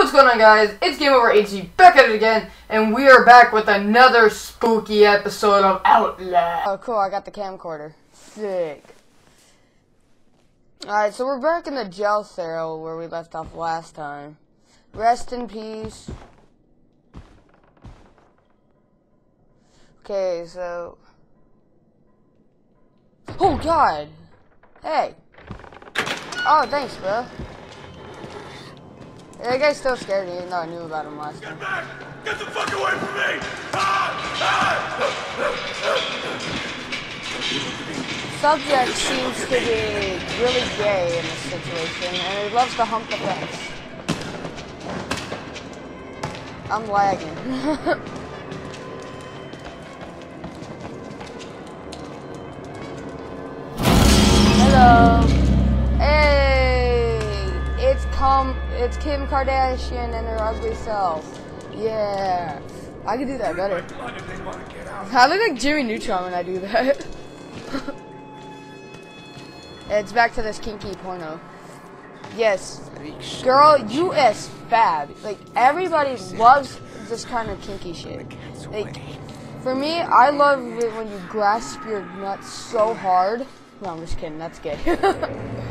what's going on guys? It's Game Over HD back at it again, and we are back with another spooky episode of Outlast. Oh, cool, I got the camcorder. Sick. Alright, so we're back in the jail cell where we left off last time. Rest in peace. Okay, so... Oh, God! Hey! Oh, thanks, bro. That guy's still scared me, even though I knew about him last time. Get back! Get the fuck away from me! Subject seems to be really gay in this situation, and he loves to hump the fence. I'm lagging. Hello. Hey, it's Com, it's Kim Kardashian and her ugly self. Yeah, I can do that better. I look like Jimmy Neutron when I do that. it's back to this kinky porno. Yes, girl, U.S. fab. Like everybody loves this kind of kinky shit. Like for me, I love it when you grasp your nuts so hard. No, I'm just kidding. That's gay.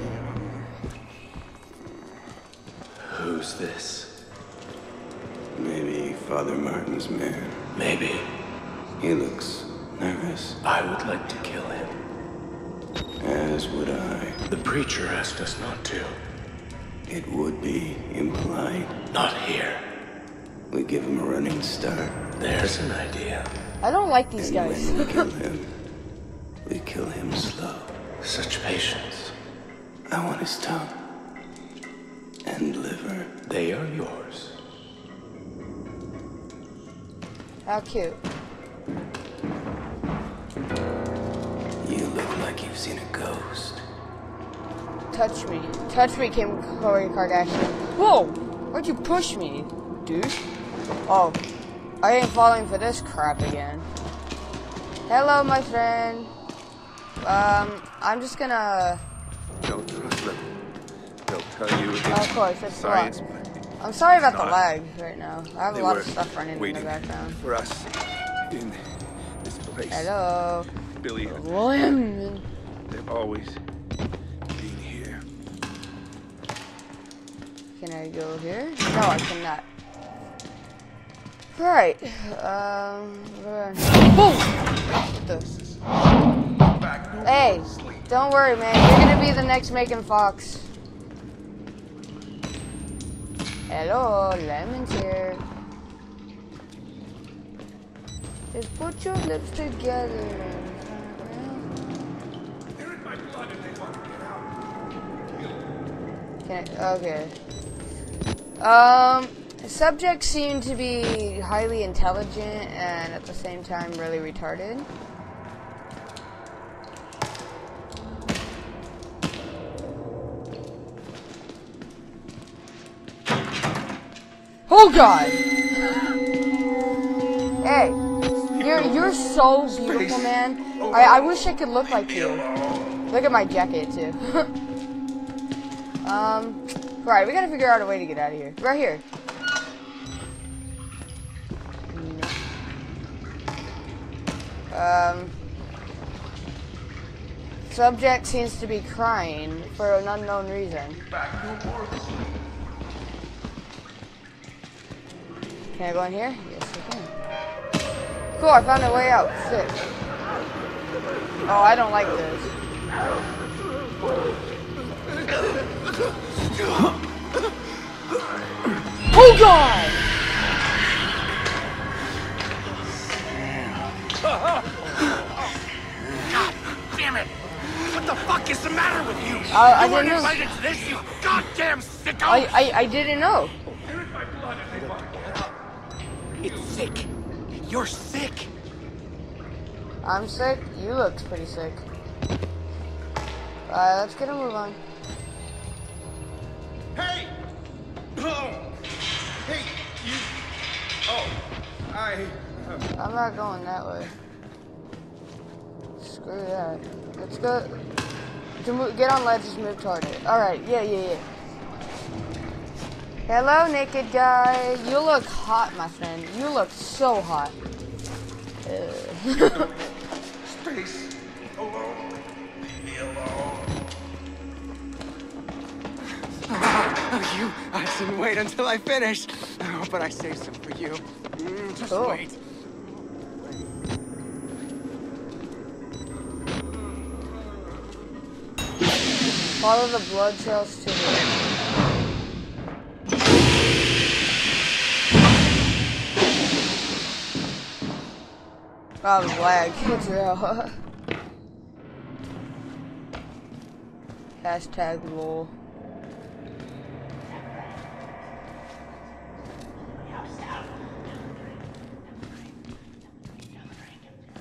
Who's this? Maybe Father Martin's man. Maybe. He looks nervous, I would like to kill him. as would I. The preacher asked us not to. It would be implied. Not here. We give him a running start. There's an idea. I don't like these And guys. when we kill him, we kill him slow. Such patience. I want his tongue and liver. They are yours. How cute. You look like you've seen a ghost. Touch me. Touch me, Kim Khloe Kardashian. Whoa! Why'd you push me, dude? Oh, I ain't falling for this crap again. Hello, my friend. Um, I'm just gonna. Don't trust them. They'll tell you it's of course, it's science, I'm sorry about the lag right now. I have a lot of stuff running in the background. for us in this place. Hello, Billy, William. they've always been here. Can I go here? No, I cannot. Right. Um. Boom! What the? Hey, don't worry, man. You're gonna be the next Megan Fox. Hello, Lemon's here. Just put your lips together. If they want to get out. Okay. Um, subjects seem to be highly intelligent and at the same time really retarded. Oh God! Hey, you're you're so beautiful, man. I I wish I could look like you. Look at my jacket too. Um, right, we gotta figure out a way to get out of here. Right here. Um, subject seems to be crying for an unknown reason. Can I go in here? Yes, I can. Cool, I found a way out. Sick. Oh, I don't like this. Oh God! Damn it! What the fuck is the matter with you? I- I you weren't didn't know. invited to this, you goddamn sicko! I, I I didn't know. There is my blood It's sick. You're sick. I'm sick. You look pretty sick. Alright, let's get a move on. Hey! Oh! Hey, you! Oh, I. Uh, I'm not going that way. Screw that. Let's go. To move, get on ledge, just move toward it. Alright, yeah, yeah, yeah. Hello, naked guy. You look hot, my friend. You look so hot. Space. Alone. Leave me alone. Oh, you! I didn't wait until I finish. Oh, but I saved some for you. Mm, just Cool. wait. Follow the blood trails to the. Oh, the lag. Hashtag lol.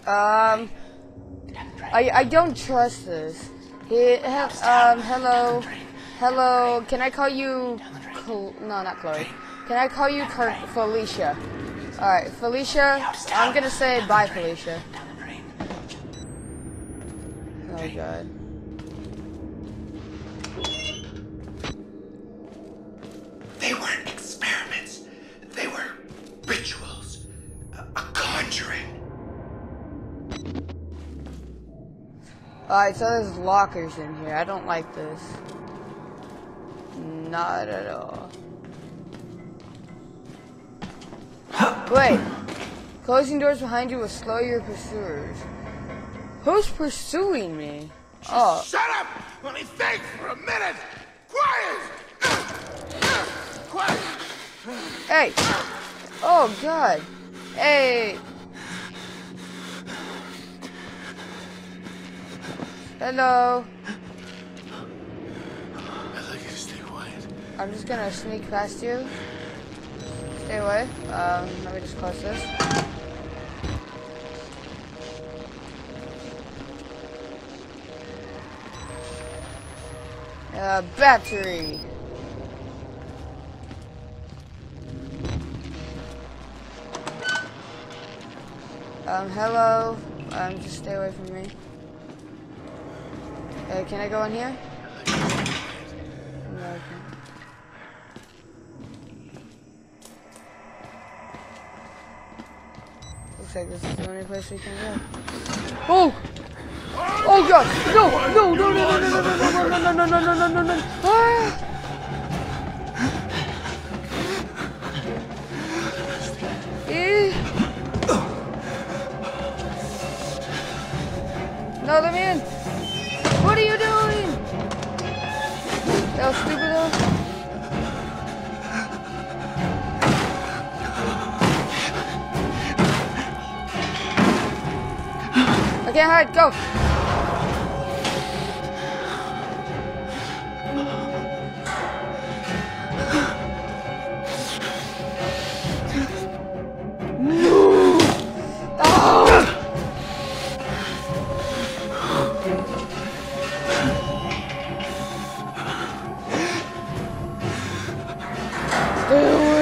Um, I I don't trust this. He, he, um, hello, hello. Can I call you? Chlo- no, not Chloe. Can I call you Car- Felicia? All right, Felicia. I'm gonna say bye, Felicia. Oh God. They weren't experiments. They were rituals. A, a conjuring. Alright, so there's lockers in here. I don't like this. Not at all. Wait. Closing doors behind you will slow your pursuers. Who's pursuing me? Oh, Shut up! Let me think for a minute! Quiet! Quiet! hey. Oh, God. Hey. Hello. I'd like you to stay quiet. I'm just gonna sneak past you. Stay away. Um, let me just close this. Uh, battery. Um, hello. Um, just stay away from me. Uh, can I go in here? No, I can't. Looks like this is the only place we can go. Oh! Oh god! No! No! No! No! No! No! No! No! No! No! No! No! No! No! No! Ah! Eh. No, let me in! What are you doing? That was stupid though. Okay, hard, go. Stay away.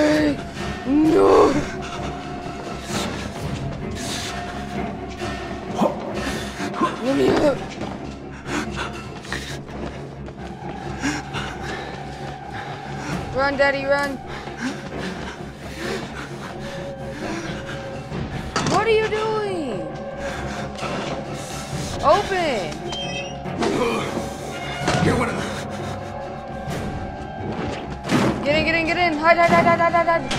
Run, Daddy, run. What are you doing? Open. You're one of them. Get in, get in, get in. Hide, hide, hide, hide, hide, hide, hide.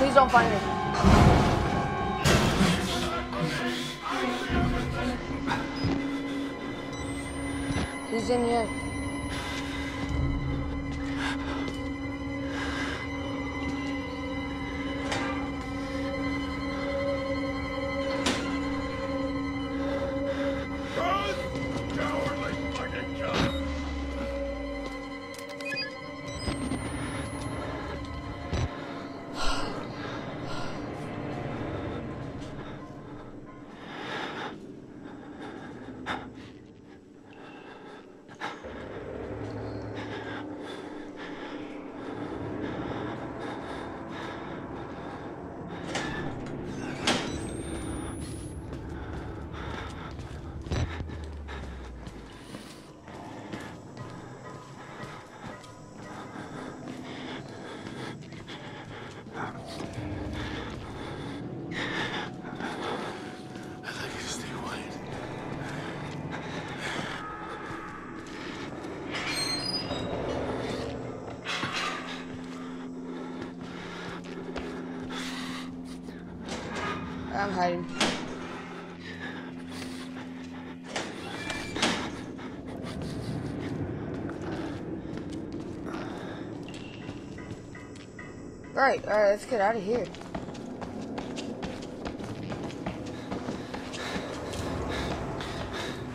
Please don't find me. He's in here. I'm. Alright, alright, let's get out of here.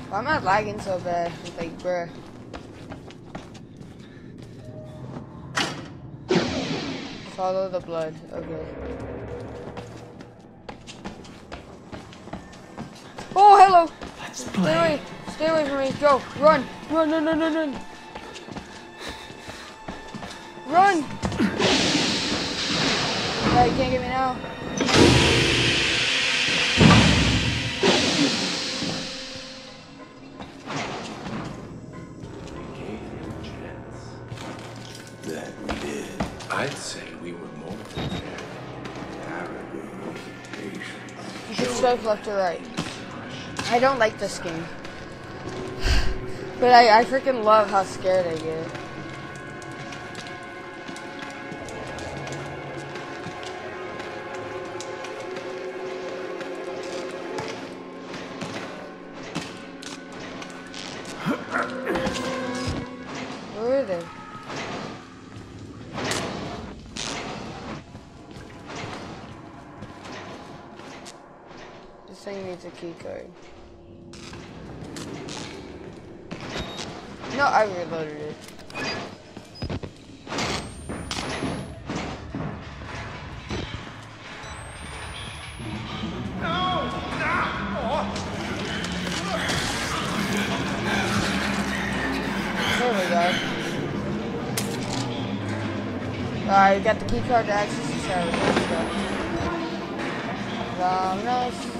Why am I lagging so bad? It's like, bruh. Follow the blood. Okay. Hello! Let's Stay away! Stay away from me! Go! Run! Run! Run! Run! Run! Run! Run! Yeah, you can't get me now. That we did. I'd say we were more prepared. Arrogant, patient. You can swipe left or right. I don't like this game. But I, I freaking love how scared I get. This thing needs a key card. No, I reloaded it. Alright, we got the key card to access the server. Um, not-